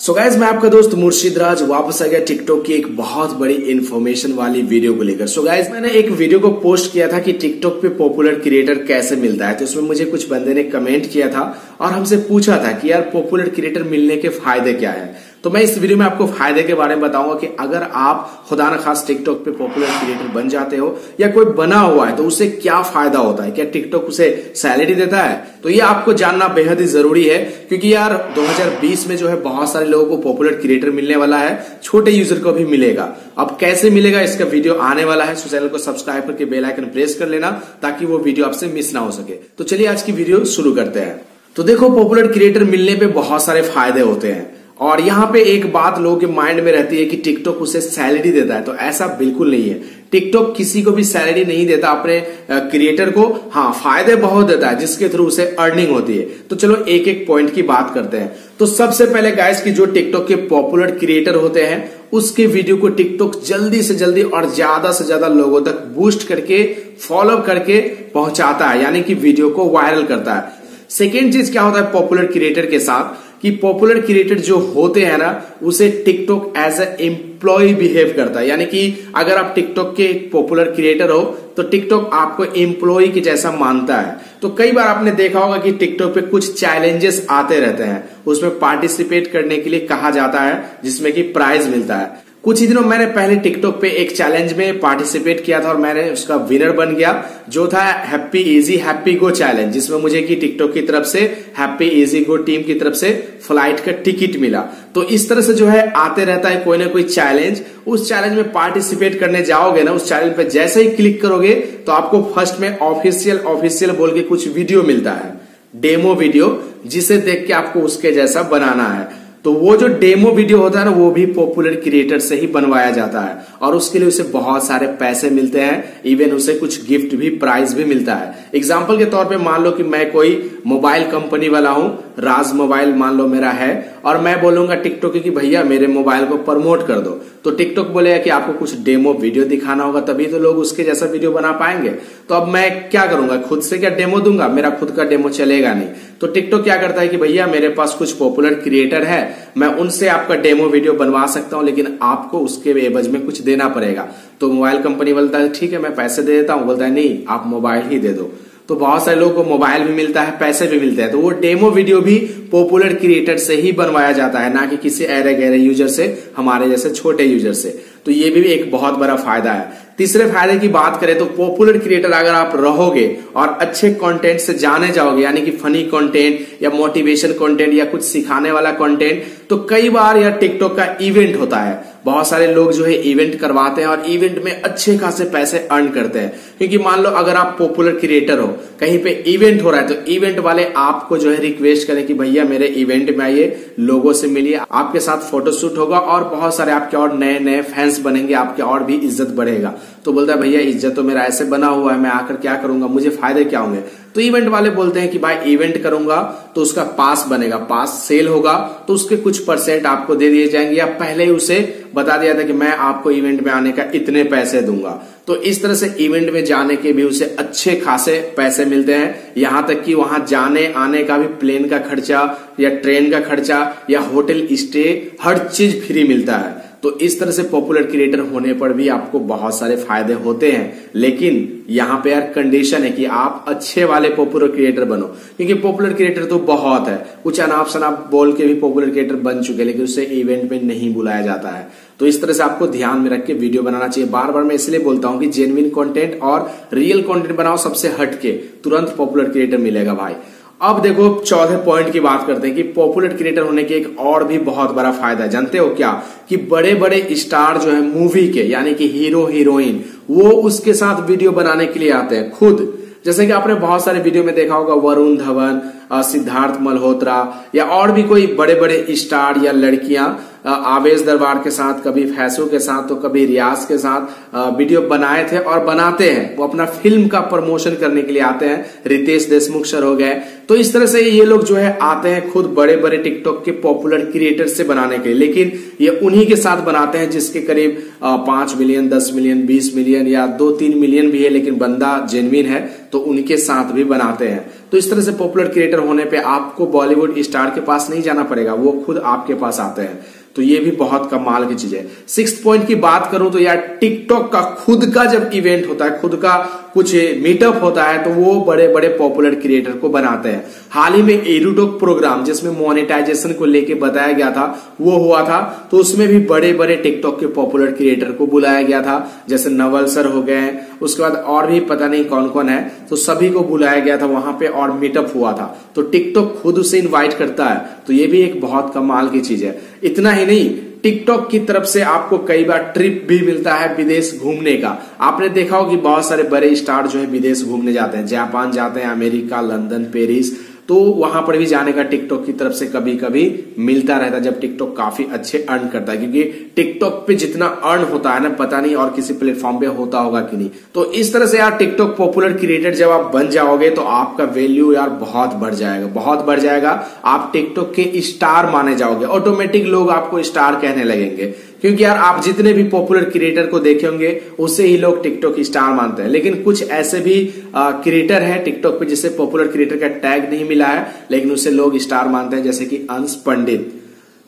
So guys मैं आपका दोस्त मुर्शिद राज वापस आ गया टिकटॉक की एक बहुत बड़ी इन्फॉर्मेशन वाली वीडियो को लेकर। सो गाइज़ मैंने एक वीडियो को पोस्ट किया था कि टिकटॉक पे पॉपुलर क्रिएटर कैसे मिलता है। तो उसमें मुझे कुछ बंदे ने कमेंट किया था और हमसे पूछा था कि यार पॉपुलर क्रिएटर मिलने के फ़ायदे क्या है। तो मैं इस वीडियो में आपको फ़ायदे के बारे में बताऊँगा कि अगर आप खुदा न खास टिकटॉक पे पॉपुलर क्रिएटर बन जाते हो या कोई बना हुआ है तो उसे क्या फ़ायदा होता है? क्या टिकटॉक उसे सैलरी देता है? तो ये आपको जानना बेहद ही ज़रूरी है, क्योंकि यार 2020 में जो है बहुत सारे लोगों को पॉपुलर क्रिएटर मिलने वाला है, छोटे यूज़र को भी मिलेगा। अब कैसे मिलेगा इसका वीडियो आने वाला है चैनल को सब्सक्राइब करके बेल आइकन प्रेस कर लेना, ताकि वो वीडियो आपसे मिस ना हो सके। तो चलिए आज की वीडियो शुरू करते हैं। तो देखो पॉपुलर क्रिएटर मिलने पे बहुत सारे फ़ायदे होते हैं। और यहाँ पे एक बात लोगों के माइंड में रहती है कि टिकटॉक उसे सैलरी देता है तो ऐसा बिल्कुल नहीं है। टिकटॉक किसी को भी सैलरी नहीं देता अपने क्रिएटर को। हाँ फ़ायदे बहुत देता है, जिसके थ्रू उसे अर्निंग होती है। तो चलो एक एक पॉइंट की बात करते हैं। तो सबसे पहले गाइस की जो टिकटॉक के पॉपुलर क्रिएटर होते हैं, उसके वीडियो को टिकटॉक जल्दी से जल्दी और ज़्यादा से ज़्यादा लोगों तक बूस्ट करके फॉलो करके पहुंचाता है, यानी कि वीडियो को वायरल करता है। सेकेंड चीज़ क्या होता है पॉपुलर क्रिएटर के साथ? कि पॉपुलर क्रिएटर जो होते हैं ना, उसे TikTok as a employ behave करता है। यानी कि अगर आप टिकटॉक के पॉपुलर क्रिएटर हो तो टिकटॉक आपको एम्प्लॉय के जैसा मानता है। तो कई बार आपने देखा होगा कि टिकटॉक पे कुछ चैलेंजेस आते रहते हैं। उसमें पार्टिसिपेट करने के लिए कहा जाता है, जिसमें कि प्राइज मिलता है। कुछ ही दिनों मैंने पहले टिकटॉक पे एक चैलेंज में पार्टिसिपेट किया था और मैंने उसका विनर बन गया, जो था happy easy happy go challenge जिसमें मुझे की टिकटॉक की तरफ़ से हैप्पी इजी गो टीम की तरफ़ से फ़्लाइट का टिकट मिला। तो इस तरह से जो है, आते रहता है कोई ना कोई चैलेंज उस चैलेंज में पार्टिसिपेट करने जाओगे ना, उस चैलेंज पे जैसे ही क्लिक करोगे तो आपको फ़र्स्ट में ऑफिशियल ऑफिशियल बोल के कुछ वीडियो मिलता है। डेमो वीडियो जिसे देख के आपको उसके जैसा बनाना है। तो वो जो डेमो वीडियो होता है ना, वो भी पॉपुलर क्रिएटर से ही बनवाया जाता है। और उसके लिए उसे बहुत सारे पैसे मिलते हैं। इवन उसे कुछ गिफ्ट भी प्राइज भी मिलता है। एग्ज़ाम्पल के तौर पे मान लो कि मैं कोई मोबाइल कंपनी वाला हूँ राज मोबाइल मान लो मेरा है, और मैं बोलूँगा टिकटॉक की भैया मेरे मोबाइल को प्रमोट कर दो। तो टिकटॉक बोलेगा कि आपको कुछ डेमो वीडियो दिखाना होगा, तभी तो लोग उसके जैसा वीडियो बना पाएँगे। तो अब मैं क्या करूँगा? खुद से क्या डेमो दूँगा? मेरा खुद का डेमो चलेगा नहीं। तो टिकटॉक क्या करता है कि भैया मेरे पास कुछ पॉपुलर क्रिएटर है, मैं उनसे आपका डेमो वीडियो बनवा सकता हूँ, लेकिन आपको उसके एवज में कुछ देना पड़ेगा। तो मोबाइल कंपनी बोलता है, ठीक है, मैं पैसे दे देता हूँ। बोलता है, नहीं, आप मोबाइल ही दे दो। तो बहुत सारे लोगों को मोबाइल भी मिलता है, पैसे भी मिलते हैं। तो वो डेमो वीडियो भी पॉपुलर क्रिएटर से ही बनवाया जाता है, ना कि किसी अरे गहरे यूज़र से, हमारे जैसे छोटे यूज़र से। तो ये भी एक बहुत बड़ा फ़ायदा है। तीसरे फ़ायदे की बात करें तो पॉपुलर क्रिएटर अगर आप रहोगे और अच्छे कंटेंट से जाने जाओगे, यानी कि फनी कंटेंट या मोटिवेशन कंटेंट या कुछ सिखाने वाला कंटेंट तो कई बार यह टिकटॉक का इवेंट होता है। बहुत सारे लोग जो है इवेंट करवाते हैं और इवेंट में अच्छे खासे पैसे अर्न करते हैं। क्योंकि मान लो अगर आप पॉपुलर क्रिएटर हो, कहीं पे इवेंट हो रहा है तो इवेंट वाले आपको जो है रिक्वेस्ट करें कि भैया मेरे इवेंट में आइए, लोगों से मिलिए, आपके साथ फोटोशूट होगा और बहुत सारे आपके और नए नए फैंस बनेंगे, आपके और भी इज़्ज़त बढ़ेगा। तो बोलता है, भैया, इज़्ज़त तो मेरा ऐसे बना हुआ है, मैं आकर क्या करूँगा? मुझे फ़ायदे क्या होंगे? तो इवेंट वाले बोलते हैं कि, भाई इवेंट करूँगा तो उसका पास बनेगा पास सेल होगा तो उसके कुछ परसेंट आपको दे दिए जाएँगे या पहले ही उसे बता दिया था कि मैं आपको इवेंट में आने का इतने पैसे दूँगा। तो इस तरह से इवेंट में जाने के भी उसे अच्छे खासे पैसे मिलते हैं। यहाँ तक कि वहाँ जाने, आने का भी प्लेन का खर्चा या ट्रेन का खर्चा या होटल स्टे हर चीज़ फ्री मिलता है। तो इस तरह से पॉपुलर क्रिएटर होने पर भी आपको बहुत सारे फ़ायदे होते हैं। लेकिन यहाँ पे यार कंडीशन है कि आप अच्छे वाले पॉपुलर क्रिएटर बनो। क्योंकि पॉपुलर क्रिएटर तो बहुत है। कुछ अनाप शनाप बोल के भी पॉपुलर क्रिएटर बन चुके लेकिन उसे इवेंट में नहीं बुलाया जाता है। तो इस तरह से आपको ध्यान में रख के वीडियो बनाना चाहिए। बार बार मैं इसलिए बोलता हूँ कि जेनविन कंटेंट और रियल कंटेंट बनाओ सबसे हटके। तुरंत पॉपुलर क्रिएटर मिलेगा भाई। अब देखो, चौथे पॉइंट की बात करते हैं कि पॉपुलर क्रिएटर होने के एक और भी बहुत बड़ा फ़ायदा है। जानते हो क्या? कि बड़े बड़े स्टार जो है मूवी के, यानी कि हीरो हीरोइन वो उसके साथ वीडियो बनाने के लिए आते हैं, खुद। जैसे कि आपने बहुत सारे वीडियो में देखा होगा, वरुण धवन सिद्धार्थ मल्होत्रा, या और भी कोई बड़े बड़े स्टार या लड़कियाँ आवेश दरबार के साथ, कभी फैसो के साथ तो कभी रियाज के साथ वीडियो बनाए थे और बनाते हैं। वो अपना फ़िल्म का प्रमोशन करने के लिए आते हैं। रितेश देशमुख सर हो गए। तो इस तरह से ये लोग जो है, आते हैं खुद बड़े बड़े टिकटॉक के पॉपुलर क्रिएटर से बनाने के लिए। लेकिन ये उन्हीं के साथ बनाते हैं जिसके करीब पाँच मिलियन, दस मिलियन, बीस मिलियन या दो तीन मिलियन भी है, लेकिन बंदा जेनविन है तो उनके साथ भी बनाते हैं। तो इस तरह से पॉपुलर क्रिएटर होने पे आपको बॉलीवुड स्टार के पास नहीं जाना पड़ेगा, वो खुद आपके पास आते हैं। तो ये भी बहुत कमाल की चीज़ है। सिक्स पॉइंट की बात करूँ तो यार टिकटॉक का खुद का जब इवेंट होता है, खुद का कुछ मीटअप होता है तो वो बड़े बड़े पॉपुलर क्रिएटर को बनाते हैं। हाल ही में एरूटोक प्रोग्राम जिसमें मोनेटाइजेशन को लेके बताया गया था, वो हुआ था। तो उसमें भी बड़े बड़े टिकटॉक के पॉपुलर क्रिएटर को बुलाया गया था, जैसे नवल सर हो गए, उसके बाद और भी पता नहीं कौन कौन है तो सभी को बुलाया गया था वहाँ पे और मीटअप हुआ था। तो टिकटॉक खुद उसे इन्वाइट करता है तो ये भी एक बहुत कमाल की चीज़ है। इतना ही नहीं टिकटॉक की तरफ़ से आपको कई बार ट्रिप भी मिलता है विदेश घूमने का। आपने देखा हो कि बहुत सारे बड़े स्टार जो है विदेश घूमने जाते हैं। जापान जाते हैं, अमेरिका, लंदन, पेरिस तो वहाँ पर भी जाने का टिकटॉक की तरफ़ से कभी कभी मिलता रहता है, जब टिकटॉक काफ़ी अच्छे अर्न करता है, क्योंकि टिकटॉक पे जितना अर्न होता है ना, पता नहीं और किसी प्लेटफॉर्म पे होता होगा कि नहीं। तो इस तरह से यार टिकटॉक पॉपुलर क्रिएटर जब आप बन जाओगे तो आपका वैल्यू यार बहुत बढ़ जाएगा, बहुत बढ़ जाएगा। आप टिकटॉक के स्टार माने जाओगे ऑटोमेटिक लोग आपको स्टार कहने लगेंगे। क्योंकि यार, आप जितने भी पॉपुलर क्रिएटर को देखे होंगे, उसे ही लोग टिकटॉक स्टार मानते हैं। लेकिन कुछ ऐसे भी क्रिएटर हैं टिकटॉक पे जिसे पॉपुलर क्रिएटर का टैग नहीं मिला है, लेकिन उसे लोग स्टार मानते हैं, जैसे कि अंश पंडित।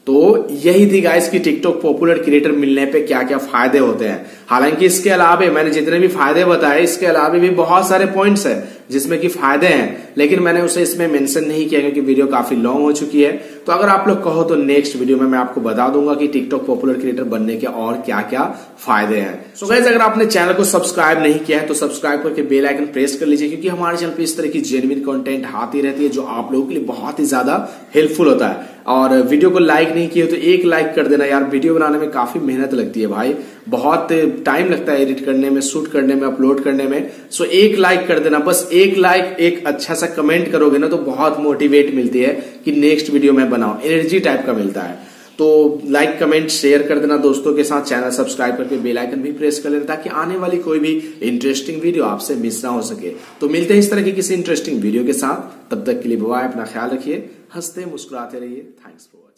तो यही थी गाइस की टिकटॉक पॉपुलर क्रिएटर मिलने पे क्या क्या फ़ायदे होते हैं। हालाँकि इसके अलावा मैंने जितने भी फ़ायदे बताए, इसके अलावे भी बहुत सारे पॉइंट्स है, जिसमें कि फ़ायदे हैं, लेकिन मैंने उसे इसमें मेंशन नहीं किया क्योंकि वीडियो काफ़ी लॉन्ग हो चुकी है। तो अगर आप लोग कहो तो नेक्स्ट वीडियो में मैं आपको बता दूँगा कि टिकटॉक पॉपुलर क्रिएटर बनने के और क्या क्या फ़ायदे हैं। सो so अगर आपने चैनल को सब्सक्राइब नहीं किया है तो सब्सक्राइब करके बेल आइकन प्रेस कर लीजिए, क्योंकि हमारे चैनल पर इस तरह की जेनविन कंटेंट आती रहती है, जो आप लोगों के लिए बहुत ही ज़्यादा हेल्पफुल होता है। और वीडियो को लाइक नहीं किया तो एक लाइक कर देना यार। वीडियो बनाने में काफ़ी मेहनत लगती है भाई। बहुत टाइम लगता है एडिट करने में शूट करने में अपलोड करने में। सो एक लाइक कर देना। बस एक लाइक एक अच्छा सा कमेंट करोगे ना तो बहुत मोटिवेट मिलती है कि नेक्स्ट वीडियो में बनाओ एनर्जी टाइप का मिलता है। तो लाइक कमेंट शेयर कर देना दोस्तों के साथ। चैनल सब्सक्राइब करके बेल आइकन भी प्रेस कर लेना ताकि आने वाली कोई भी इंटरेस्टिंग वीडियो आपसे मिस ना हो सके। तो मिलते हैं इस तरह की किसी इंटरेस्टिंग वीडियो के साथ। तब तक के लिए बाय अपना ख्याल रखिए। हँसते, मुस्कुराते रहिए। Thanks for